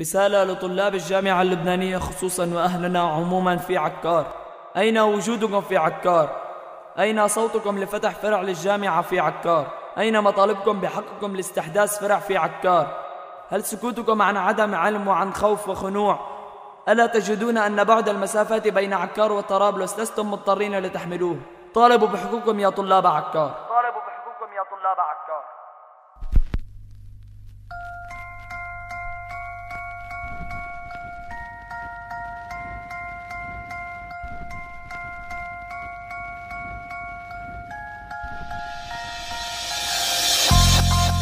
رسالة لطلاب الجامعة اللبنانية خصوصا وأهلنا عموما في عكار أين وجودكم في عكار؟ أين صوتكم لفتح فرع للجامعة في عكار؟ أين مطالبكم بحقكم لاستحداث فرع في عكار؟ هل سكوتكم عن عدم علم وعن خوف وخنوع؟ ألا تجدون أن بعد المسافات بين عكار وطرابلس لستم مضطرين لتحملوه؟ طالبوا بحقوقكم يا طلاب عكار طالبوا بحقوقكم يا طلاب عكار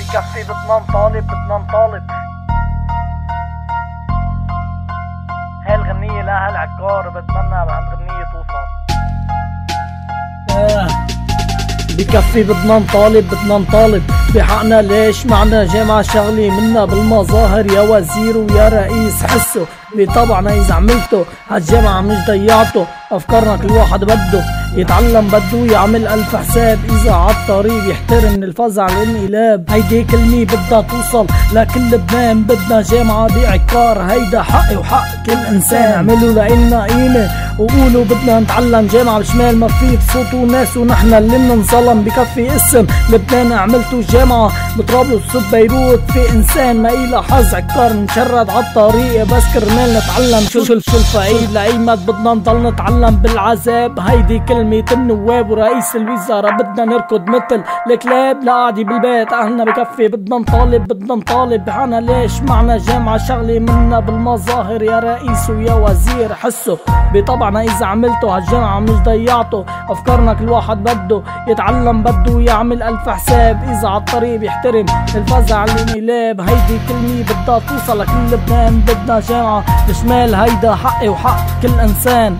بكفي بتنام طالب بتنام طالب هاي الغنية لأهل عكار بتمنى هالغنية توصل آه. بكفي بدنا نطالب بدنا نطالب بحقنا ليش معنا جامعة شغلي؟ منا بالمظاهر يا وزير ويا رئيس. حسه بطبعنا إذا عملته هالجامعة مش ضيعته. أفكارنا كل واحد بده يتعلم بده يعمل ألف حساب. إذا عالطريق يحترم الفزع الانقلاب هيدي كلمة بدها توصل لكل لبنان بدنا جامعة بعكار هيدا حقي وحق كل إنسان. اعملوا لإلنا قيمة وقولوا بدنا نتعلم جامعة بشمال ما في بصوت وناس ونحن اللي منظلم بكفي اسم لبنان عملتوا جامعة. بطرابلس بيروت. في إنسان ما إله حظ عكار مشرد عالطريق بس كرمال نتعلم. شو شو الفعيل لأيمت بدنا نضل نتعلم بالعذاب. هيدي كلمة النواب ورئيس الوزراء بدنا نركض مثل الكلاب. لقعدي بالبيت. أهلنا بكفي. بدنا نطالب. بدنا نطالب. بحنا ليش معنا جامعة؟ شغلة منا بالمظاهر. يا رئيس ويا وزير. حسوا بطبعنا. إذا عملتوا هالجامعة مش ضيعتوا. أفكارنا كل واحد بده يتعلم بده يعمل ألف حساب. إذا عالطريق بيحترم الفزع الانقلاب هيدي كلمة بدها توصل لكل لبنان بدنا جامعة بشمال هيدا حقي وحق كل إنسان.